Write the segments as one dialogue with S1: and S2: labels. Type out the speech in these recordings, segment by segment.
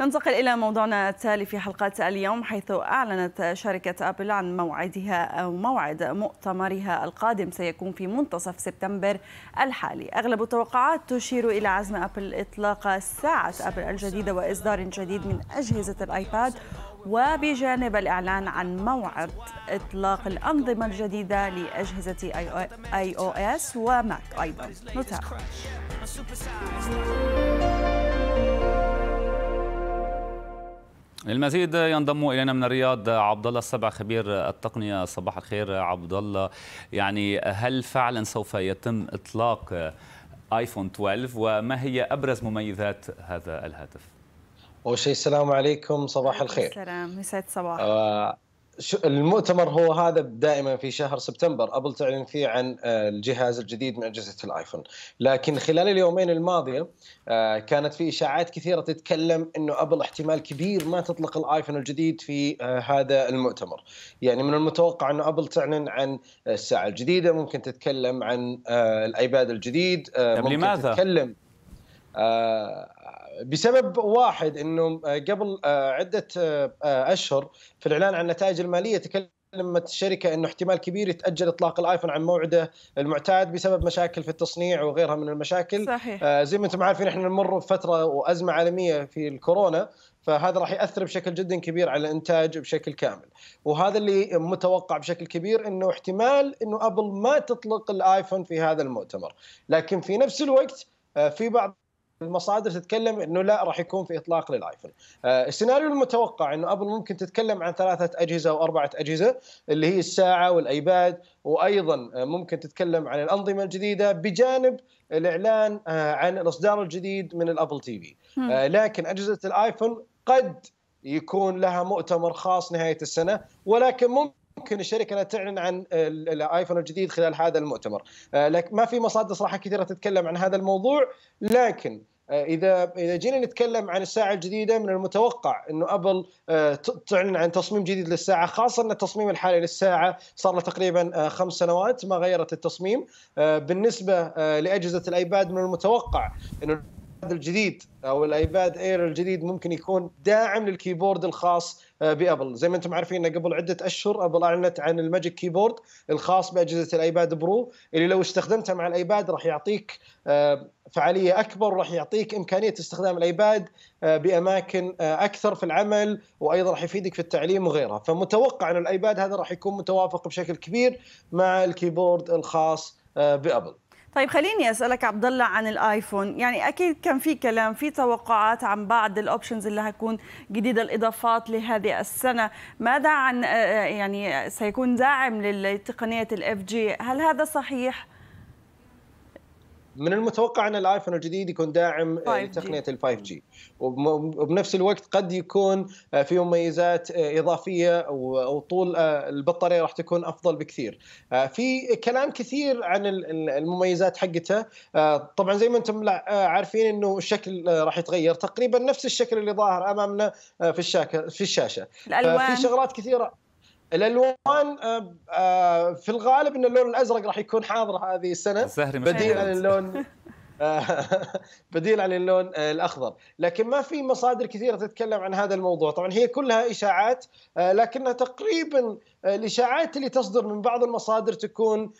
S1: ننتقل إلى موضوعنا التالي في حلقة اليوم حيث أعلنت شركة أبل عن موعدها أو موعد مؤتمرها القادم سيكون في منتصف سبتمبر الحالي. أغلب التوقعات تشير إلى عزم أبل إطلاق ساعة أبل الجديدة وإصدار جديد من أجهزة ال iPad وبجانب الإعلان عن موعد إطلاق الأنظمة الجديدة لأجهزة iOS و Mac أيضا. نتابع.
S2: للمزيد ينضم إلينا من الرياض عبد الله السبع خبير التقنية. صباح الخير عبد الله. يعني هل فعلا سوف يتم إطلاق آيفون 12 وما هي أبرز مميزات هذا الهاتف؟
S3: أول شيء السلام عليكم. صباح الخير.
S1: السلام. يسعد صباح. آه
S3: المؤتمر هو هذا دائما في شهر سبتمبر. ابل تعلن فيه عن آه، الجهاز الجديد من أجهزة الآيفون. لكن خلال اليومين الماضية آه، كانت في إشاعات كثيرة تتكلم إنه ابل احتمال كبير ما تطلق ال iPhone الجديد في آه، هذا المؤتمر. يعني من المتوقع إنه ابل تعلن عن الساعة الجديدة ممكن تتكلم عن ال iPad الجديد
S2: ممكن لماذا؟
S3: تتكلم بسبب واحد إنه آه، قبل آه، عدة آه، أشهر في الإعلان عن النتائج المالية تكلمت الشركة إنه احتمال كبير يتأجل إطلاق ال iPhone عن موعده المعتاد بسبب مشاكل في التصنيع وغيرها من المشاكل.
S1: صحيح.
S3: زي ما أنتم عارفين إحنا نمر بفترة وأزمة عالمية في الكورونا فهذا راح يأثر بشكل جدا كبير على الإنتاج بشكل كامل. وهذا اللي متوقع بشكل كبير إنه احتمال إنه أبل ما تطلق الآيفون في هذا المؤتمر. لكن في نفس الوقت في بعض المصادر تتكلم إنه لا راح يكون في إطلاق للآيفون. آه السيناريو المتوقع إنه أبل ممكن تتكلم عن ثلاثة أجهزة أو أربعة أجهزة اللي هي الساعة وال iPad وأيضا آه ممكن تتكلم عن الأنظمة الجديدة بجانب الإعلان آه عن الإصدار الجديد من ال Apple TV. لكن أجهزة ال iPhone قد يكون لها مؤتمر خاص نهاية السنة ولكن ممكن ممكن الشركة أنها تعلن عن ال iPhone الجديد خلال هذا المؤتمر. آه، لكن ما في مصادر صراحة كثيرة تتكلم عن هذا الموضوع لكن آه، اذا إذا جينا نتكلم عن الساعة الجديدة من المتوقع إنه أبل آه، تعلن عن تصميم جديد للساعة خاصة إن التصميم الحالي للساعة صار له تقريبا خمس سنوات ما غيرت التصميم. بالنسبة لأجهزة الآيباد من المتوقع إنه الجديد أو الآيباد Air الجديد ممكن يكون داعم لل keyboard الخاص بأبل. زي ما أنتم عارفين قبل عدة أشهر أبل أعلنت عن ال Magic Keyboard الخاص بأجهزة الأيباد Pro اللي لو استخدمته مع الأيباد راح يعطيك آه، فعالية أكبر وراح يعطيك إمكانية استخدام الأيباد آه، بأماكن أكثر في العمل وأيضا راح يفيدك في التعليم وغيرها. فمتوقع إن الأيباد هذا راح يكون متوافق بشكل كبير مع ال keyboard الخاص بأبل.
S1: طيب خليني أسألك عبد الله عن الآيفون. يعني أكيد كان في كلام في توقعات عن بعض ال options اللي هتكون جديدة الإضافات لهذه السنة. ماذا عن آه، يعني سيكون داعم لتقنية ال five G هل هذا صحيح؟
S3: من المتوقع أن الآيفون الجديد يكون داعم آه، لتقنيه ال 5 جي وبنفس الوقت قد يكون آه، في مميزات آه، إضافية وطول البطارية راح تكون أفضل بكثير. في كلام كثير عن المميزات حقتها طبعا زي ما أنتم عارفين إنه الشكل راح يتغير. تقريبا نفس الشكل اللي ظاهر أمامنا في الشاشه في الشاشة.
S1: الالوان
S3: في شغلات كثيرة. الألوان آه، آه، في الغالب إن اللون الأزرق راح يكون حاضر هذه السنة. بديل عن اللون بديل عن اللون آه، الأخضر. لكن ما في مصادر كثيرة تتكلم عن هذا الموضوع. طبعا هي كلها إشاعات لكنها تقريبا الإشاعات اللي تصدر من بعض المصادر تكون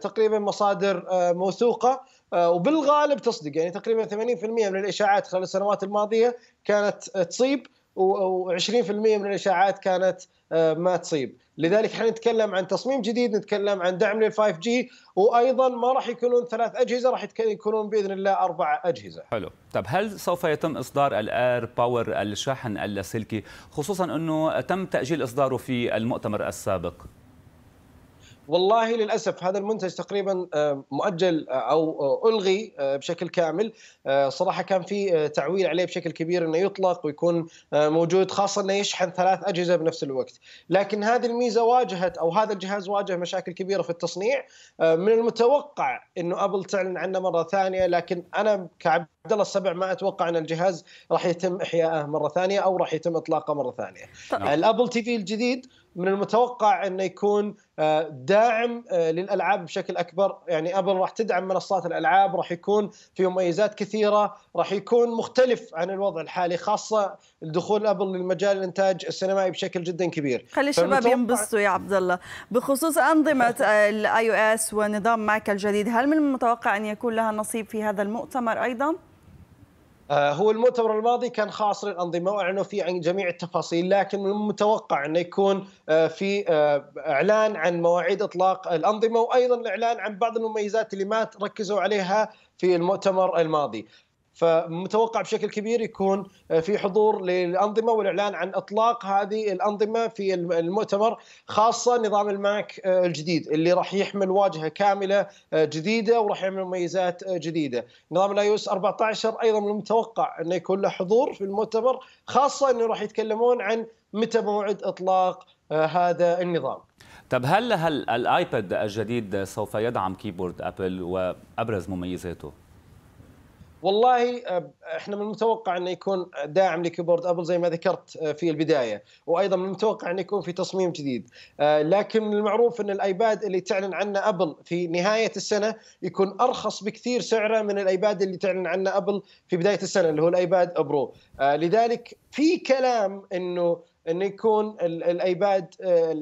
S3: تقريبا مصادر موثوقة وبالغالب تصدق. يعني تقريبا 80% من الإشاعات خلال السنوات الماضية كانت تصيب. و20% من الإشاعات كانت آه، ما تصيب. لذلك إحنا نتكلم عن تصميم جديد نتكلم عن دعم لل 5 جي وأيضا ما راح يكونون ثلاث أجهزة راح يكونون بإذن الله أربع أجهزة.
S2: حلو. طب هل سوف يتم إصدار ال AirPower الشاحن اللاسلكي خصوصا إنه تم تأجيل إصداره في المؤتمر السابق.
S3: والله للأسف هذا المنتج تقريبا آه، مؤجل آه، أو آه، ألغي بشكل كامل. صراحة كان في تعويل عليه بشكل كبير إنه يطلق ويكون موجود خاصة إنه يشحن ثلاث أجهزة بنفس الوقت. لكن هذه الميزة واجهت أو هذا الجهاز واجه مشاكل كبيرة في التصنيع. من المتوقع إنه أبل تعلن عنه مرة ثانية لكن أنا كعبد الله السبع ما أتوقع إن الجهاز راح يتم احيائه مرة ثانية أو راح يتم إطلاقه مرة ثانية. ال Apple TV الجديد من المتوقع إنه يكون آه، داعم آه، للألعاب بشكل أكبر. يعني أبل راح تدعم منصات الألعاب راح يكون في مميزات كثيرة راح يكون مختلف عن الوضع الحالي خاصة دخول أبل للمجال الإنتاج السينمائي بشكل جدا كبير.
S1: خلي الشباب ينبسطوا يا عبد الله. بخصوص أنظمة ال iOS ونظام ماك الجديد هل من المتوقع أن يكون لها نصيب في هذا المؤتمر
S3: أيضا؟ هو المؤتمر الماضي كان خاص للأنظمة وأعلنوا فيه عن جميع التفاصيل لكن من المتوقع انه يكون آه، في آه، إعلان عن مواعيد إطلاق الأنظمة وأيضا الإعلان عن بعض المميزات اللي ما ركزوا عليها في المؤتمر الماضي. فمتوقع بشكل كبير يكون آه، في حضور للأنظمة والإعلان عن إطلاق هذه الأنظمة في المؤتمر خاصة نظام الماك آه، الجديد اللي راح يحمل واجهة كاملة آه، جديدة وراح يعمل مميزات جديدة. نظام ال iOS 14 أيضا من المتوقع إنه يكون له حضور في المؤتمر خاصة إنه راح يتكلمون عن متى موعد إطلاق هذا النظام.
S2: طب هل هل الآيباد الجديد سوف يدعم keyboard أبل وأبرز مميزاته؟
S3: والله آه، إحنا من المتوقع انه يكون داعم ل keyboard ابل زي ما ذكرت آه، في البداية وأيضا من المتوقع انه يكون في تصميم جديد. آه، لكن المعروف ان الايباد اللي تعلن عنه ابل في نهاية السنة يكون ارخص بكثير سعره من الايباد اللي تعلن عنه ابل في بداية السنة اللي هو الايباد Pro. لذلك في كلام انه إنه يكون الأيباد آه،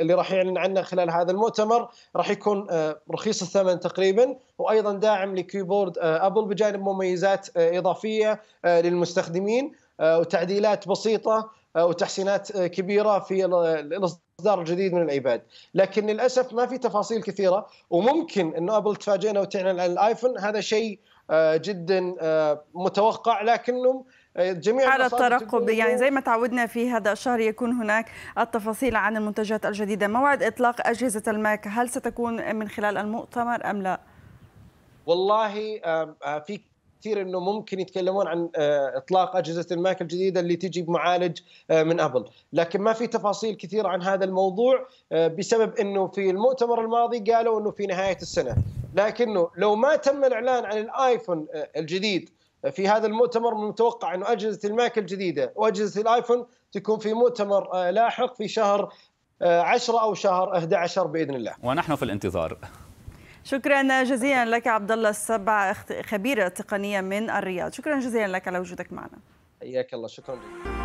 S3: اللي راح يعلن عنه خلال هذا المؤتمر راح يكون آه، رخيص الثمن تقريبا. وأيضا داعم لكيبورد آه، أبل بجانب مميزات إضافية للمستخدمين وتعديلات بسيطة وتحسينات كبيرة في الإصدار الجديد من الأيباد. لكن للأسف ما في تفاصيل كثيرة. وممكن إنه أبل تفاجئنا وتعلن عن الآيفون. هذا شيء جدا متوقع. لكنه
S1: جميع على الترقب يعني زي ما تعودنا في هذا الشهر يكون هناك التفاصيل عن المنتجات الجديدة. موعد إطلاق أجهزة الماك هل ستكون من خلال المؤتمر أم لا؟
S3: والله آه، في كثير إنه ممكن يتكلمون عن آه، إطلاق أجهزة الماك الجديدة اللي تجي بمعالج آه، من ابل، لكن ما في تفاصيل كثيره عن هذا الموضوع بسبب إنه في المؤتمر الماضي قالوا إنه في نهاية السنة، لكنه لو ما تم الإعلان عن الآيفون الجديد في هذا المؤتمر من المتوقع أنه أجهزة الماك الجديدة وأجهزة الآيفون تكون في مؤتمر آه، لاحق في شهر 10 آه، أو شهر 11 بإذن الله.
S2: ونحن في الانتظار.
S1: شكرا جزيلا لك عبد الله السبع خبير تقنية من الرياض، شكرا جزيلا لك على وجودك معنا.
S3: حياك الله شكرا جزيلا.